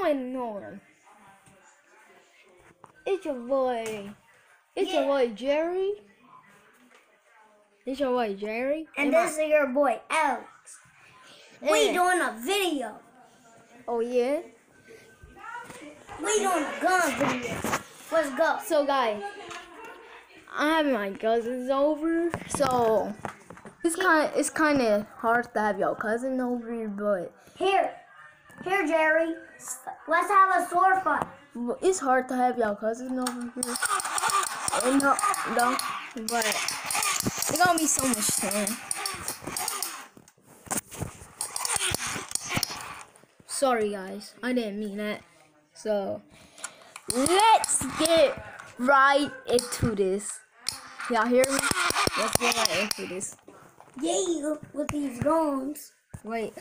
going on? It's your boy. It's your boy Jerry. It's your boy Jerry. And Am I- this is your boy Alex. We Yeah. doing a video. Oh yeah. We doing a gun video. Let's go. So guys, I have my cousins over, so it's kind it's kind of hard to have your cousin over, but Here. Here, Jerry. Let's have a sword fight. it's hard to have your cousin over here. And no, no, but it's gonna be so much fun. Sorry guys, I didn't mean that. So let's get right into this. Y'all hear me? Let's get right into this. Yeah, with these guns. Wait,